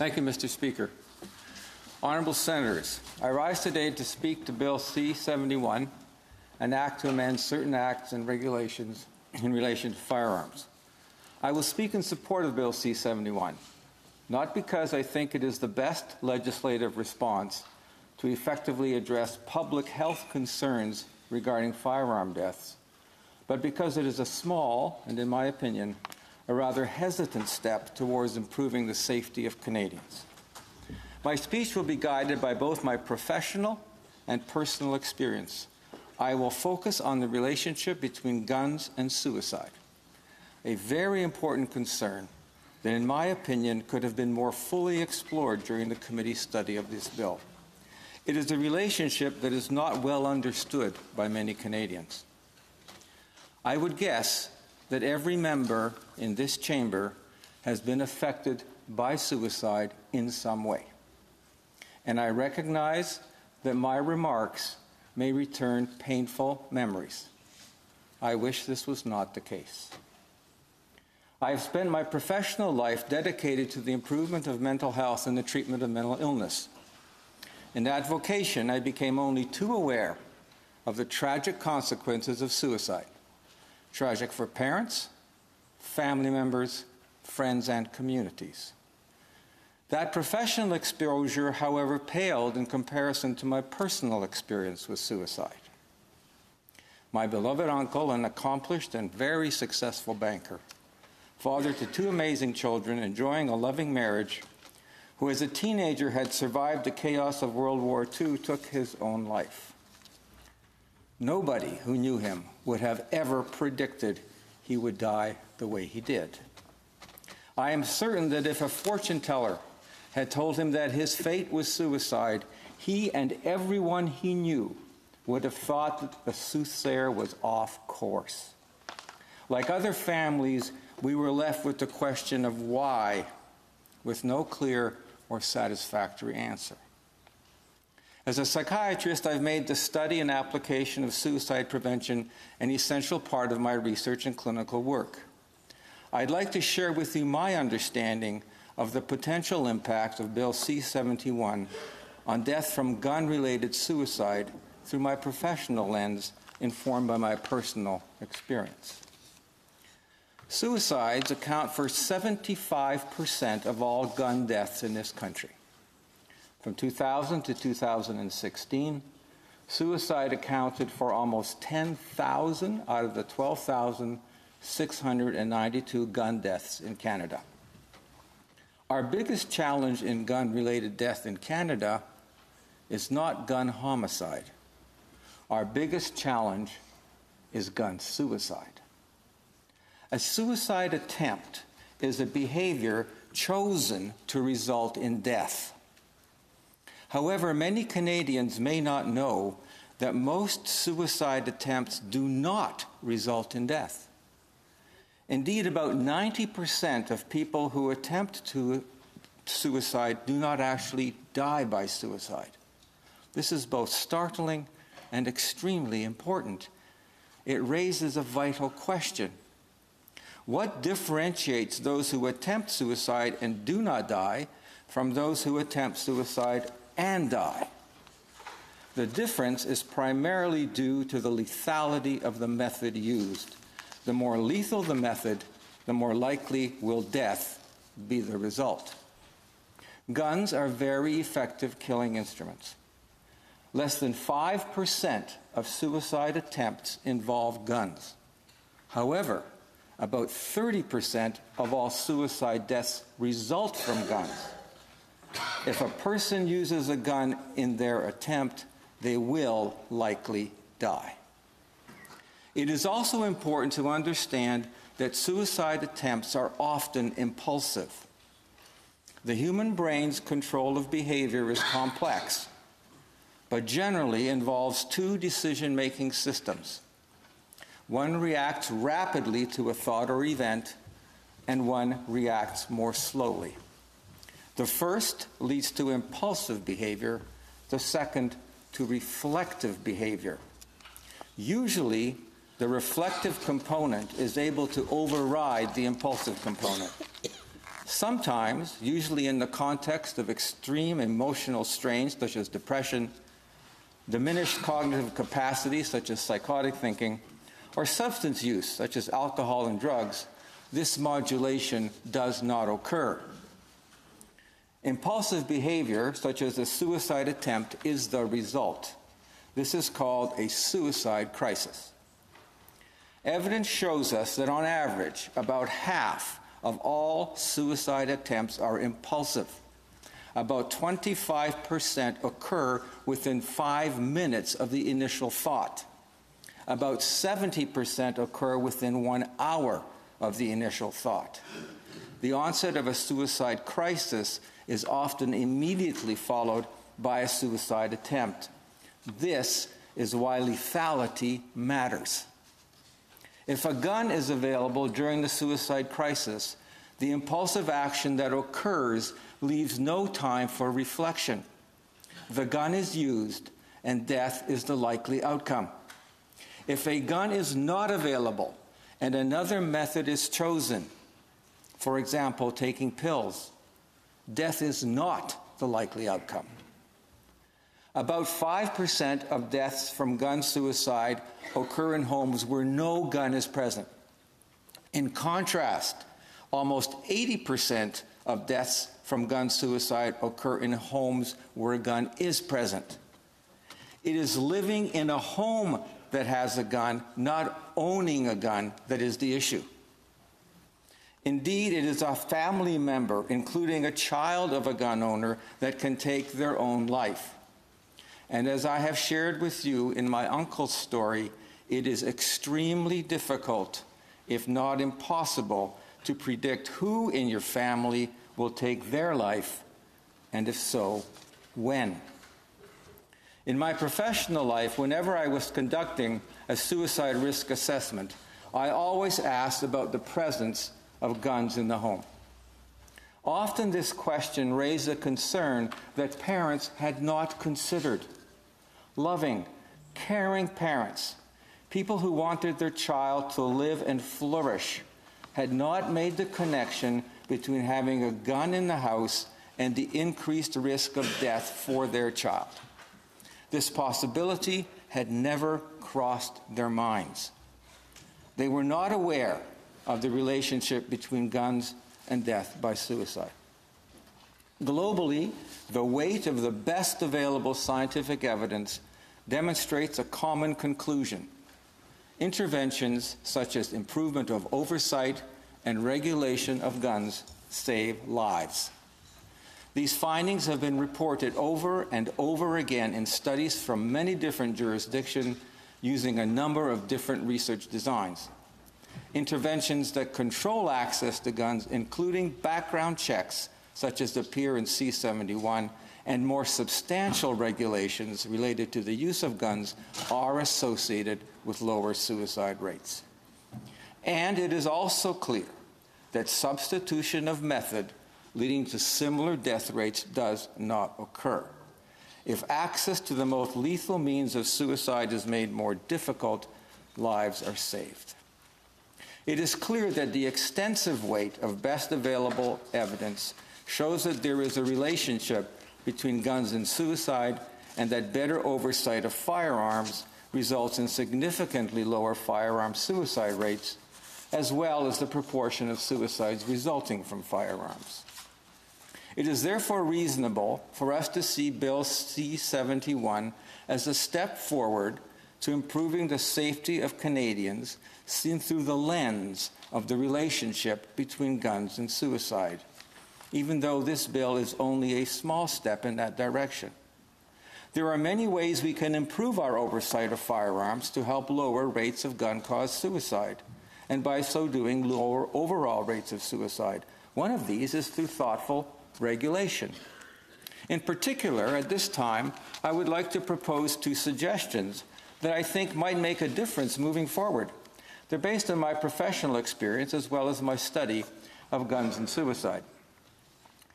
Thank you, Mr. Speaker. Honorable Senators, I rise today to speak to Bill C 71, an act to amend certain acts and regulations in relation to firearms. I will speak in support of Bill C 71, not because I think it is the best legislative response to effectively address public health concerns regarding firearm deaths, but because it is a small, and in my opinion, a rather hesitant step towards improving the safety of Canadians. My speech will be guided by both my professional and personal experience. I will focus on the relationship between guns and suicide, a very important concern that, in my opinion, could have been more fully explored during the committee study of this bill. It is a relationship that is not well understood by many Canadians. I would guess that every member in this chamber has been affected by suicide in some way. And I recognize that my remarks may return painful memories. I wish this was not the case. I have spent my professional life dedicated to the improvement of mental health and the treatment of mental illness. In that vocation, I became only too aware of the tragic consequences of suicide. Tragic for parents, family members, friends, and communities. That professional exposure, however, paled in comparison to my personal experience with suicide. My beloved uncle, an accomplished and very successful banker, father to two amazing children, enjoying a loving marriage, who as a teenager had survived the chaos of World War II, took his own life. Nobody who knew him would have ever predicted he would die the way he did. I am certain that if a fortune teller had told him that his fate was suicide, he and everyone he knew would have thought that the soothsayer was off course. Like other families, we were left with the question of why, with no clear or satisfactory answer. As a psychiatrist, I've made the study and application of suicide prevention an essential part of my research and clinical work. I'd like to share with you my understanding of the potential impact of Bill C 71 on death from gun related suicide through my professional lens informed by my personal experience. Suicides account for 75% of all gun deaths in this country. From 2000 to 2016, suicide accounted for almost 10,000 out of the 12,692 gun deaths in Canada. Our biggest challenge in gun related death in Canada is not gun homicide. Our biggest challenge is gun suicide. A suicide attempt is a behavior chosen to result in death. However, many Canadians may not know that most suicide attempts do not result in death. Indeed, about 90% of people who attempt to suicide do not actually die by suicide. This is both startling and extremely important. It raises a vital question. What differentiates those who attempt suicide and do not die from those who attempt suicide and die. The difference is primarily due to the lethality of the method used. The more lethal the method, the more likely will death be the result. Guns are very effective killing instruments. Less than 5% of suicide attempts involve guns. However, about 30% of all suicide deaths result from guns. If a person uses a gun in their attempt, they will likely die. It is also important to understand that suicide attempts are often impulsive. The human brain's control of behavior is complex, but generally involves two decision making systems. One reacts rapidly to a thought or event, and one reacts more slowly. The first leads to impulsive behavior, the second to reflective behavior. Usually, the reflective component is able to override the impulsive component. Sometimes, usually in the context of extreme emotional strains such as depression, diminished cognitive capacity such as psychotic thinking, or substance use such as alcohol and drugs, this modulation does not occur. Impulsive behavior, such as a suicide attempt, is the result. This is called a suicide crisis. Evidence shows us that on average, about half of all suicide attempts are impulsive. About 25% occur within five minutes of the initial thought. About 70% occur within one hour of the initial thought. The onset of a suicide crisis is often immediately followed by a suicide attempt. This is why lethality matters. If a gun is available during the suicide crisis, the impulsive action that occurs leaves no time for reflection. The gun is used, and death is the likely outcome. If a gun is not available and another method is chosen, for example, taking pills, death is not the likely outcome. About 5% of deaths from gun suicide occur in homes where no gun is present. In contrast, almost 80% of deaths from gun suicide occur in homes where a gun is present. It is living in a home that has a gun, not owning a gun, that is the issue. Indeed, it is a family member, including a child of a gun owner, that can take their own life. And as I have shared with you in my uncle's story, it is extremely difficult, if not impossible, to predict who in your family will take their life, and if so, when. In my professional life, whenever I was conducting a suicide risk assessment, I always asked about the presence of guns in the home. Often, this question raised a concern that parents had not considered. Loving, caring parents, people who wanted their child to live and flourish, had not made the connection between having a gun in the house and the increased risk of death for their child. This possibility had never crossed their minds. They were not aware of the relationship between guns and death by suicide. Globally, the weight of the best available scientific evidence demonstrates a common conclusion. Interventions such as improvement of oversight and regulation of guns save lives. These findings have been reported over and over again in studies from many different jurisdictions using a number of different research designs. Interventions that control access to guns, including background checks, such as appear in C71, and more substantial regulations related to the use of guns are associated with lower suicide rates. And it is also clear that substitution of method leading to similar death rates does not occur. If access to the most lethal means of suicide is made more difficult, lives are saved. It is clear that the extensive weight of best available evidence shows that there is a relationship between guns and suicide, and that better oversight of firearms results in significantly lower firearm suicide rates, as well as the proportion of suicides resulting from firearms. It is therefore reasonable for us to see Bill C 71 as a step forward to improving the safety of Canadians seen through the lens of the relationship between guns and suicide, even though this bill is only a small step in that direction. There are many ways we can improve our oversight of firearms to help lower rates of gun caused suicide, and by so doing, lower overall rates of suicide. One of these is through thoughtful regulation. In particular, at this time, I would like to propose two suggestions that I think might make a difference moving forward. They're based on my professional experience as well as my study of guns and suicide.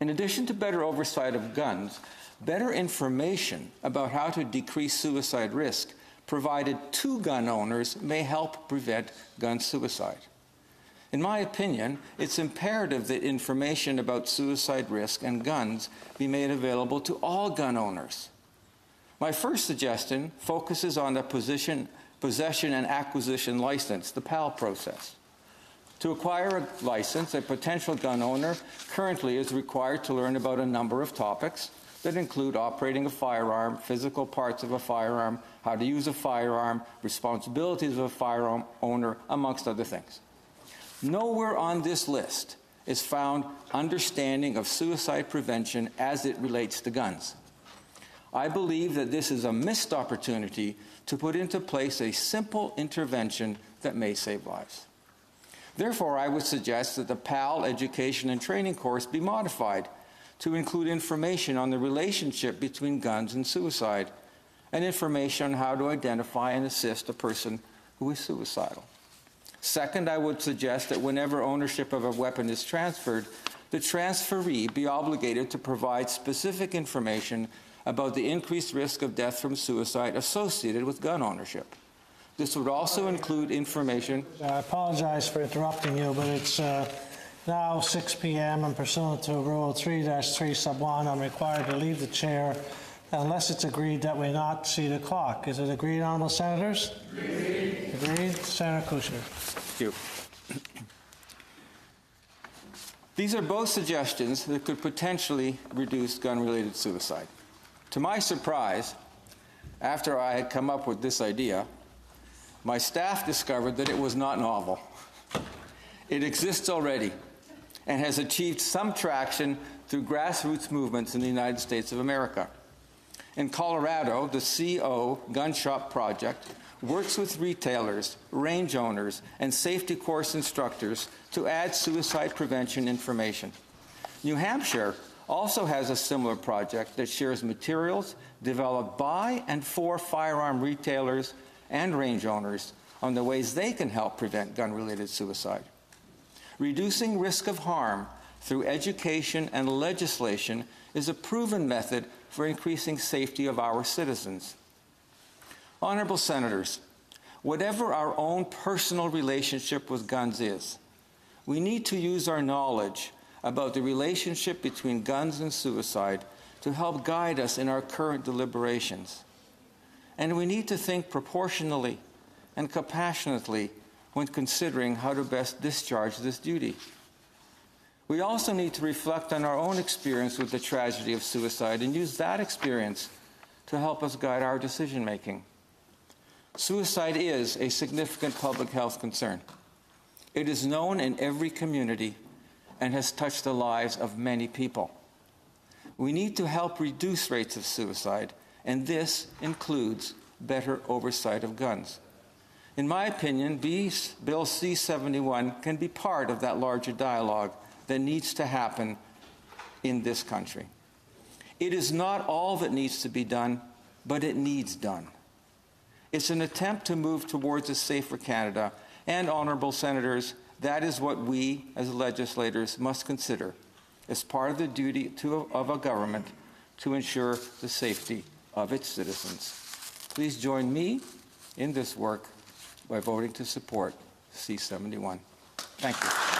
In addition to better oversight of guns, better information about how to decrease suicide risk provided to gun owners may help prevent gun suicide. In my opinion, it's imperative that information about suicide risk and guns be made available to all gun owners. My first suggestion focuses on the position, possession and acquisition license, the PAL process. To acquire a license, a potential gun owner currently is required to learn about a number of topics that include operating a firearm, physical parts of a firearm, how to use a firearm, responsibilities of a firearm owner, amongst other things. Nowhere on this list is found understanding of suicide prevention as it relates to guns. I believe that this is a missed opportunity to put into place a simple intervention that may save lives. Therefore, I would suggest that the PAL education and training course be modified to include information on the relationship between guns and suicide and information on how to identify and assist a person who is suicidal. Second, I would suggest that whenever ownership of a weapon is transferred, the transferee be obligated to provide specific information about the increased risk of death from suicide associated with gun ownership. This would also include information. I apologize for interrupting you, but it's uh, now 6 p.m. and pursuant to Rule 3-3 sub 1, I'm required to leave the chair unless it's agreed that we not see the clock. Is it agreed, honourable senators? Agreed. Agreed. Senator Kutcher. Thank you. These are both suggestions that could potentially reduce gun related suicide. To my surprise, after I had come up with this idea, my staff discovered that it was not novel. It exists already and has achieved some traction through grassroots movements in the United States of America. In Colorado, the CO Gun Shop Project works with retailers, range owners, and safety course instructors to add suicide prevention information. New Hampshire also has a similar project that shares materials developed by and for firearm retailers and range owners on the ways they can help prevent gun related suicide. Reducing risk of harm through education and legislation is a proven method for increasing safety of our citizens. Honorable Senators, whatever our own personal relationship with guns is, we need to use our knowledge about the relationship between guns and suicide to help guide us in our current deliberations. And we need to think proportionally and compassionately when considering how to best discharge this duty. We also need to reflect on our own experience with the tragedy of suicide and use that experience to help us guide our decision making. Suicide is a significant public health concern. It is known in every community and has touched the lives of many people. We need to help reduce rates of suicide, and this includes better oversight of guns. In my opinion, Bill C 71 can be part of that larger dialogue that needs to happen in this country. It is not all that needs to be done, but it needs done. It's an attempt to move towards a safer Canada, and, honourable senators, that is what we as legislators must consider as part of the duty to, of a government to ensure the safety of its citizens. Please join me in this work by voting to support C71. Thank you.